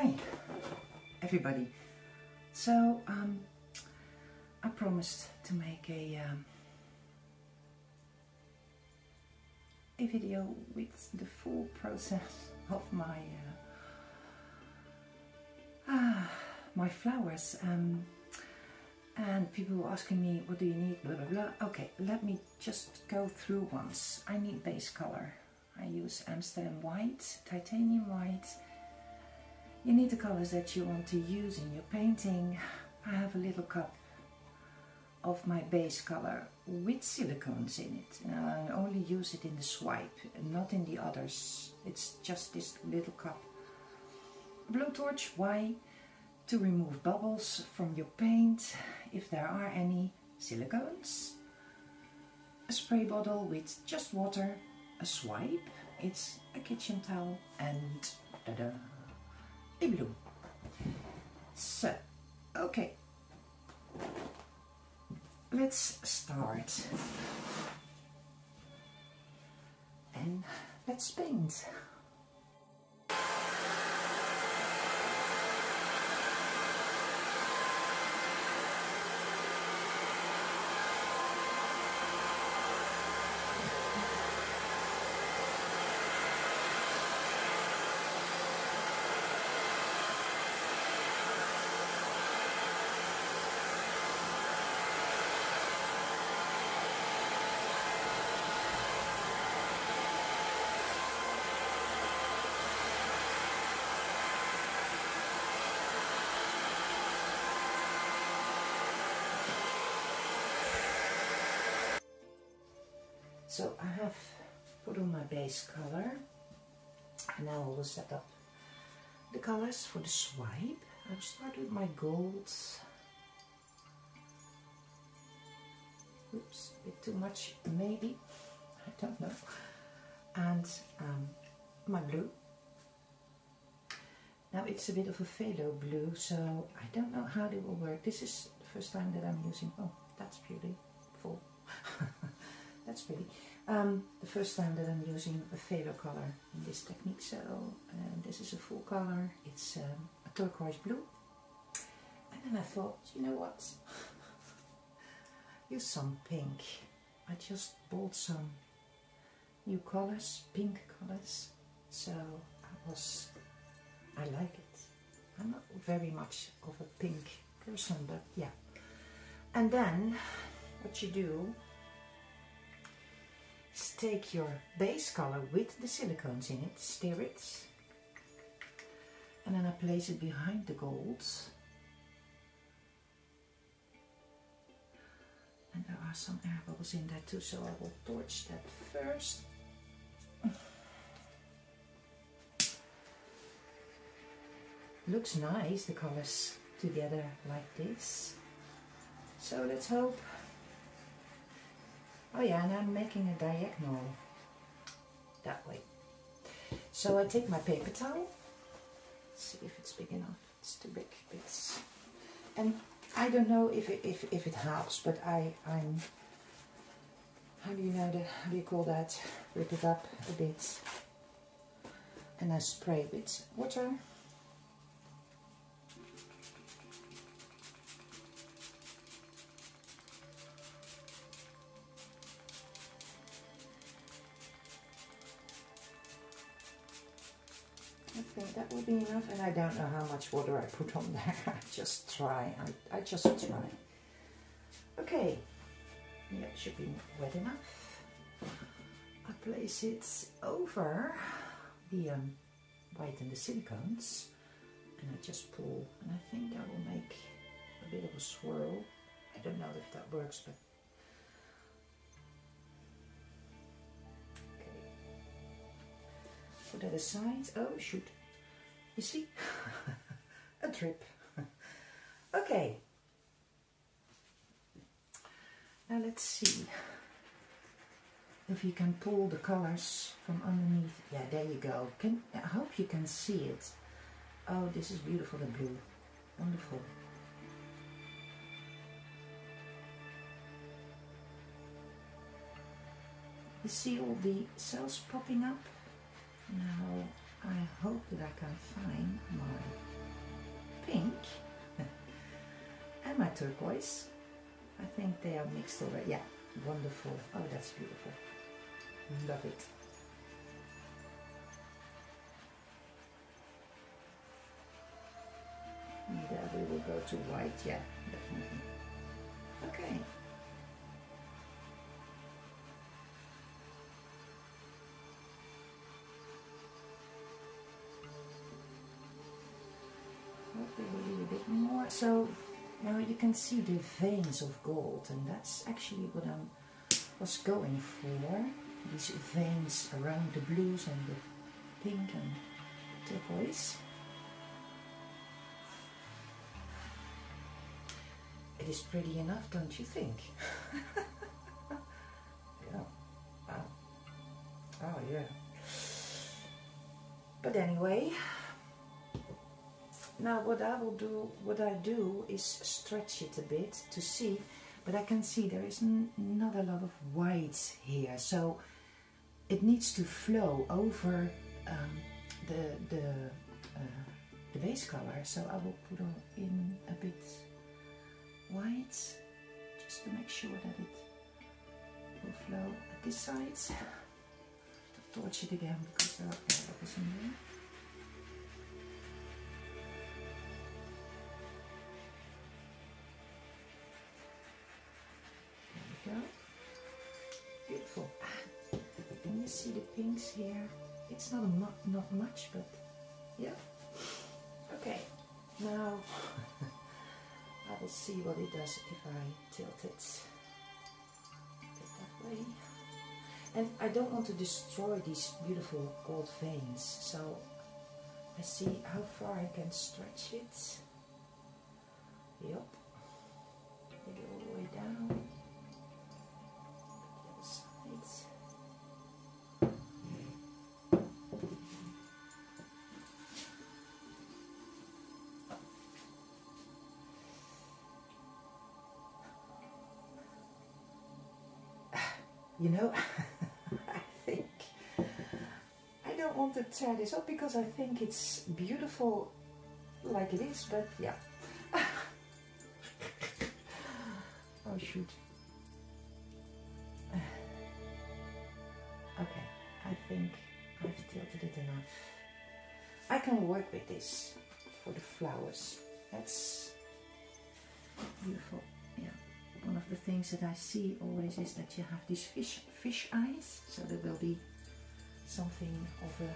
Hi, everybody. So, um, I promised to make a um, a video with the full process of my uh, ah, my flowers. Um, and people were asking me, what do you need, blah, blah, blah. Okay, let me just go through once. I need base color. I use Amsterdam white, titanium white. You need the colors that you want to use in your painting. I have a little cup of my base color with silicones in it. I only use it in the swipe, not in the others. It's just this little cup. Blowtorch, why? To remove bubbles from your paint, if there are any silicones. A spray bottle with just water, a swipe, it's a kitchen towel, and ta-da, So, okay, let's start. And let's paint. So I have put on my base color and now I will set up the colors for the swipe. I'll start with my golds. Oops, a bit too much maybe, I don't know. And um, my blue. Now it's a bit of a phthalo blue, so I don't know how they will work. This is the first time that I'm using, oh, that's beautiful. that's pretty. Um, the first time that I'm using a phthalo color in this technique. So um, this is a full color. It's um, a turquoise blue. And then I thought, you know what? Use some pink. I just bought some new colors, pink colors. So I was, I like it. I'm not very much of a pink person, but yeah. And then what you do take your base color with the silicones in it, stir it, and then I place it behind the golds. And there are some air bubbles in there too, so I will torch that first. Looks nice, the colors together like this. So let's hope Oh yeah, and I'm making a diagonal that way. So I take my paper towel, see if it's big enough. It's too big. It's and I don't know if it, if if it helps, but I I'm how do you know that? How do you call that? Rip it up a bit, and I spray with water. That will be enough. And I don't know how much water I put on there. I just try. I, I just try. Okay. Yeah, it should be wet enough. I place it over the um, white and the silicones. And I just pull. And I think I will make a bit of a swirl. I don't know if that works, but okay. put that aside. Oh, shoot. You see? a drip. okay. Now let's see if you can pull the colors from underneath. Yeah, there you go. Can I hope you can see it. Oh, this is beautiful and blue. Wonderful. You see all the cells popping up? Now I hope that I can find my pink and my turquoise. I think they are mixed already. Yeah, wonderful. Oh, that's beautiful. Love it. There we will go to white, yeah, definitely. Okay. Okay, So now you can see the veins of gold, and that's actually what I was going for. These veins around the blues and the pink and turquoise. It is pretty enough, don't you think? yeah. Wow. Oh yeah. But anyway, now what I will do, what I do is stretch it a bit to see, but I can see there is not a lot of white here, so it needs to flow over um, the the uh, the base color. So I will put in a bit white just to make sure that it will flow at this side. To torch it again because there are bubbles there. See the pinks here? It's not mu not much, but yeah. Okay, now I will see what it does if I tilt it that way. And I don't want to destroy these beautiful gold veins, so I see how far I can stretch it. Yep. You know, I think I don't want to tear this up because I think it's beautiful like it is, but yeah. oh shoot. Okay, I think I've tilted it enough. I can work with this for the flowers. That's beautiful. Things that I see always is that you have these fish fish eyes, so there will be something of a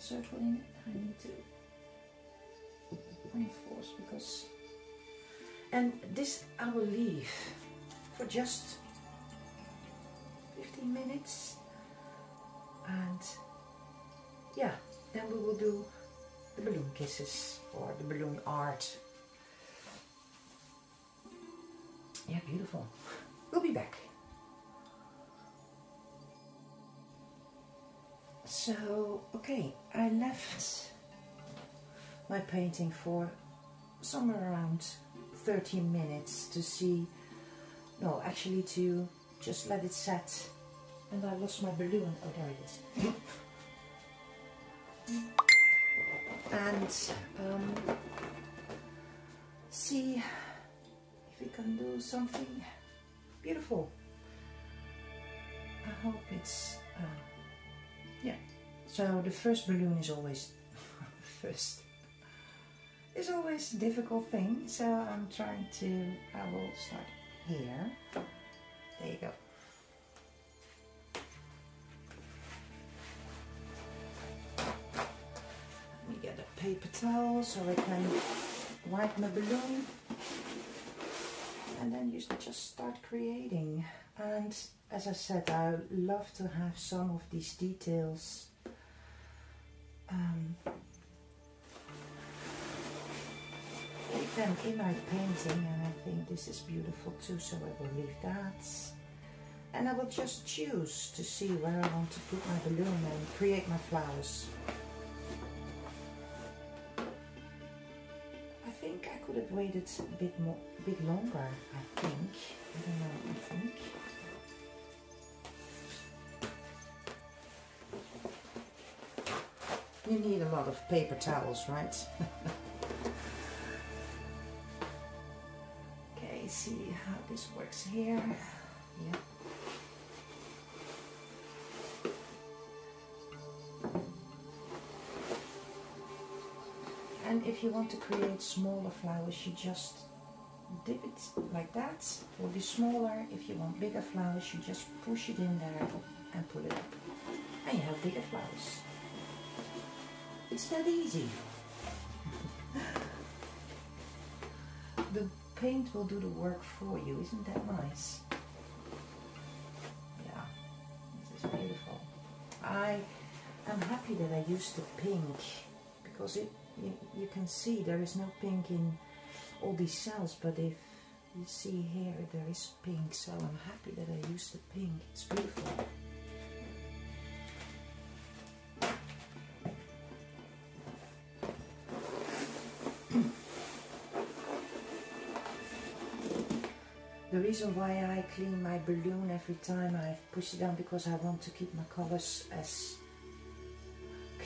circle in it. I need to reinforce because, and this I will leave for just 15 minutes, and yeah, then we will do the balloon kisses or the balloon art Yeah, beautiful. We'll be back. So, okay, I left my painting for somewhere around 30 minutes to see, no, actually to just let it set. And I lost my balloon. Oh, there it is. and um, see we can do something beautiful. I hope it's, uh, yeah. So the first balloon is always, first, is always a difficult thing. So I'm trying to, I will start here. There you go. Let me get a paper towel so I can wipe my balloon and then you just start creating. And as I said I love to have some of these details um, them in my painting and I think this is beautiful too so I will leave that. And I will just choose to see where I want to put my balloon and create my flowers waited a bit more, a bit longer, I think. I don't know, I think. you need a lot of paper towels, right? okay, see how this works here. If you want to create smaller flowers, you just dip it like that. It will be smaller, if you want bigger flowers, you just push it in there and pull it up. And you have bigger flowers. It's that easy. the paint will do the work for you, isn't that nice? Yeah, this is beautiful. I am happy that I used the pink because it you, you can see there is no pink in all these cells but if you see here there is pink. So I'm happy that I used the pink. It's beautiful. The reason why I clean my balloon every time I push it down because I want to keep my colors as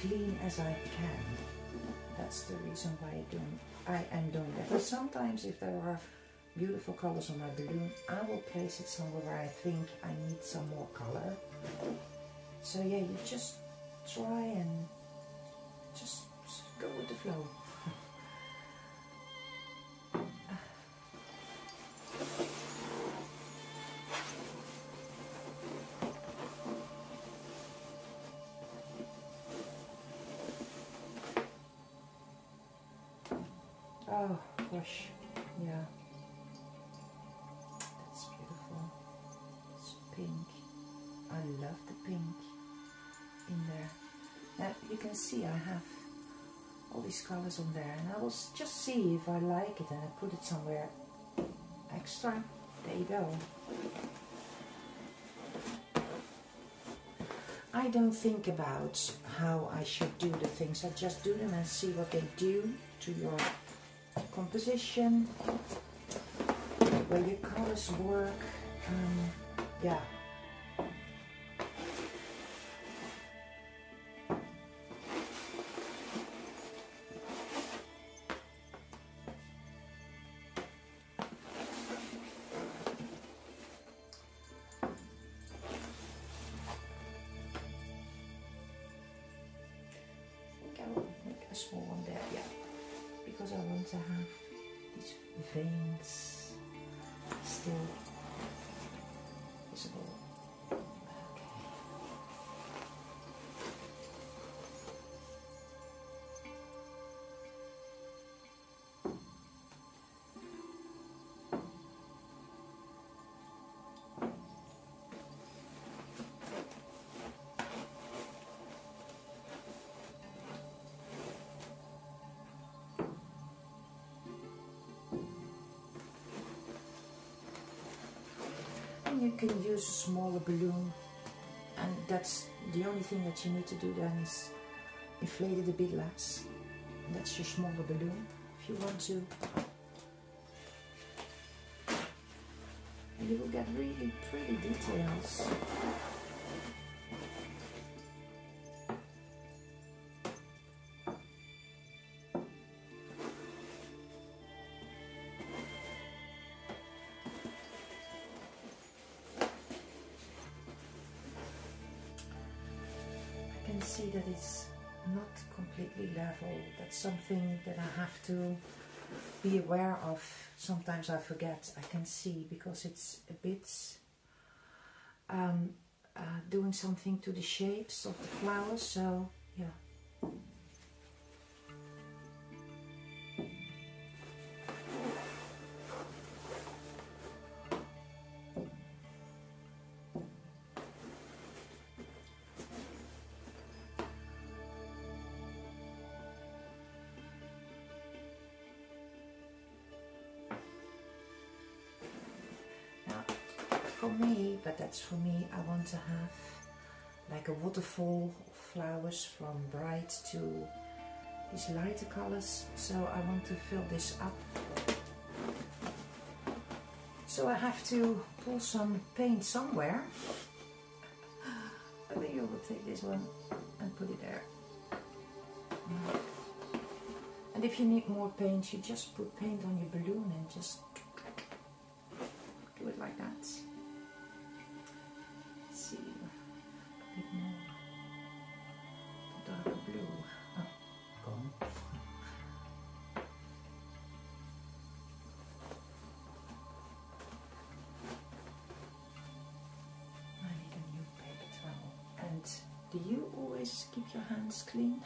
clean as I can. That's the reason why I, do, I am doing that. But sometimes if there are beautiful colors on my balloon, I will place it somewhere where I think I need some more color. So yeah, you just try and just go with the flow. Gosh, yeah. That's beautiful. It's pink. I love the pink in there. Now you can see I have all these colors on there and I will just see if I like it and I put it somewhere extra. There you go. I don't think about how I should do the things. I just do them and see what they do to your composition, where your colors work. Um, yeah. Because I want to have these veins still And you can use a smaller balloon and that's the only thing that you need to do then is inflate it a bit less. That's your smaller balloon if you want to. And you will get really pretty details. See that it's not completely level. That's something that I have to be aware of. Sometimes I forget. I can see because it's a bit um, uh, doing something to the shapes of the flowers. So yeah. For me, but that's for me, I want to have like a waterfall of flowers from bright to these lighter colors. So I want to fill this up. So I have to pull some paint somewhere. I think I will take this one and put it there. And if you need more paint, you just put paint on your balloon and just do it like that. Do you always keep your hands clean?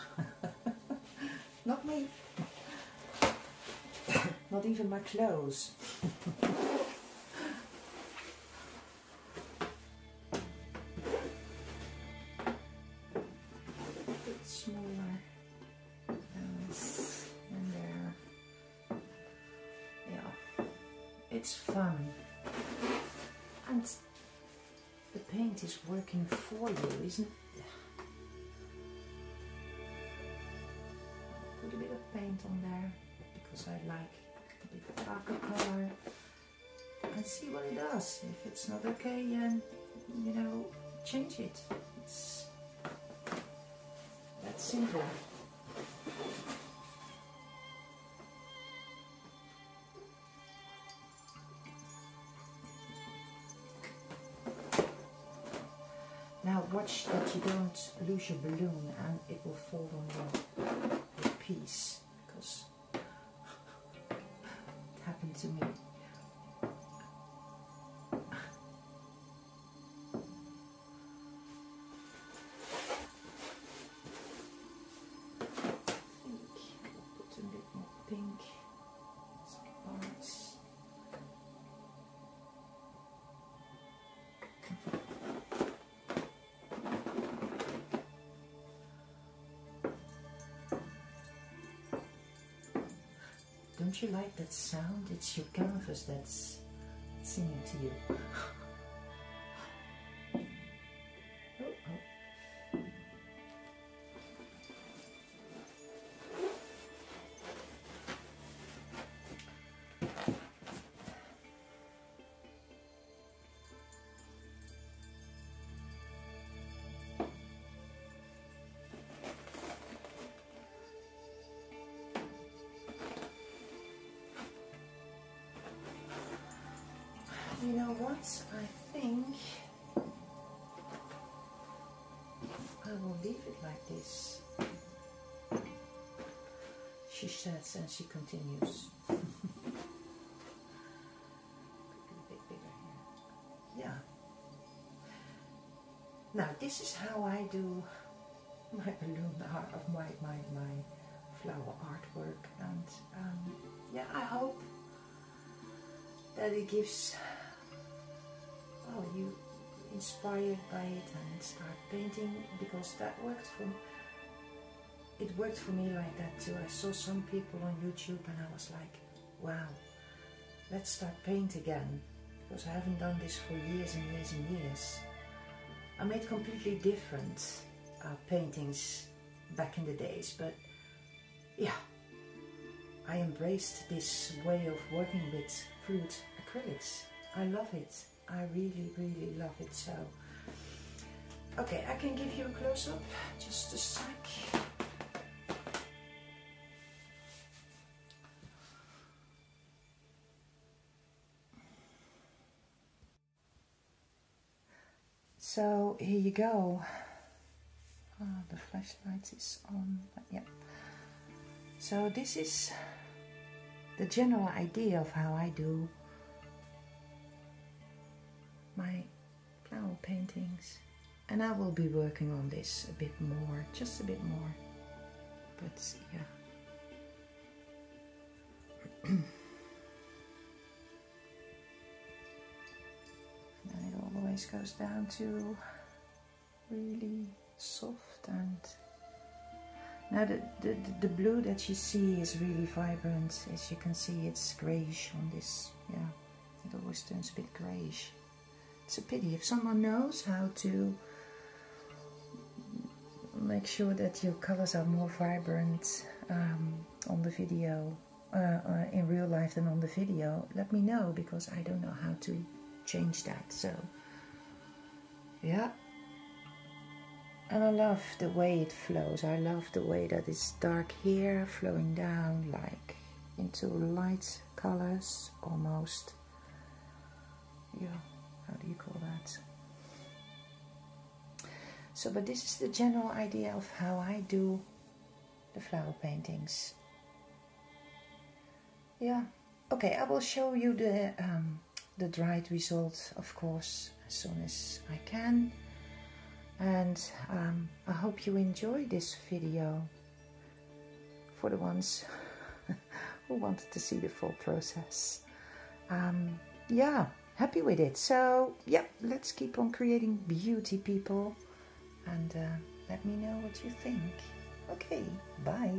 Not me. Not even my clothes. A smaller hands there. Yeah, it's fun. And the paint is working for you, isn't it? On there because I like a bit darker color and see what it does. If it's not okay, then you know, change it. It's that simple. Now watch that you don't lose your balloon and it will fall on your piece happened to me. Don't you like that sound? It's your canvas that's singing to you. You know what? I think I will leave it like this. She says and she continues. Yeah. Now this is how I do my balloon art of my my my flower artwork and um, yeah I hope that it gives oh you inspired by it and start painting because that worked for it worked for me like that too. I saw some people on YouTube and I was like wow let's start paint again because I haven't done this for years and years and years. I made completely different uh, paintings back in the days but yeah I embraced this way of working with fluid acrylics. I love it I really, really love it. So, okay, I can give you a close up. Just a sec. So here you go. Oh, the flashlight is on. Yeah. So this is the general idea of how I do my flower paintings and I will be working on this a bit more, just a bit more. But yeah. and it always goes down to really soft and now the, the, the blue that you see is really vibrant as you can see it's grayish on this yeah it always turns a bit grayish it's a pity if someone knows how to make sure that your colors are more vibrant um, on the video uh, uh, in real life than on the video let me know because I don't know how to change that so yeah And I love the way it flows. I love the way that it's dark here, flowing down like into light colors almost. Yeah, how do you call that? So, but this is the general idea of how I do the flower paintings. Yeah, okay, I will show you the, um, the dried result, of course, as soon as I can. And um, I hope you enjoy this video for the ones who wanted to see the full process. Um, yeah, happy with it. So, yeah, let's keep on creating beauty, people. And uh, let me know what you think. Okay, bye.